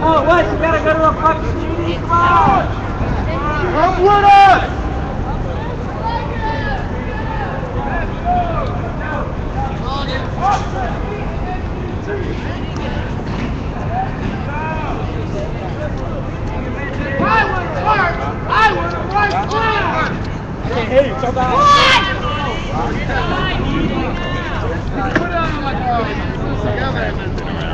Oh, what? You gotta go to a fucking? Come on! Come with us! I would have. I. I can't you. So Put it on like uh, together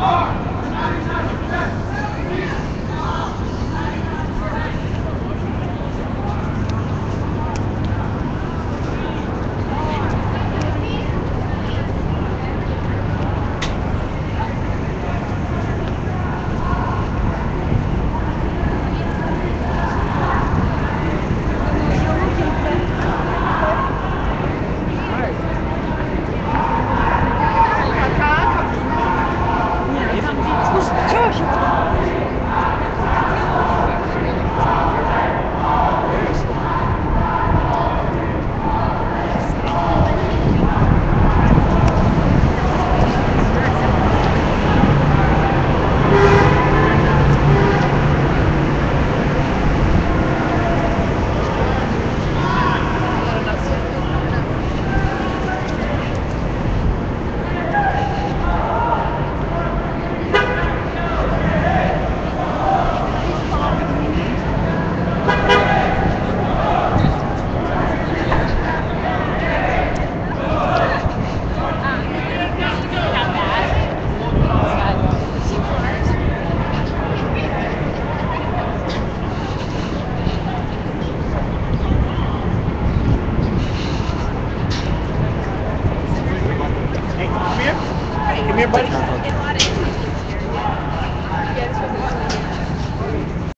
are.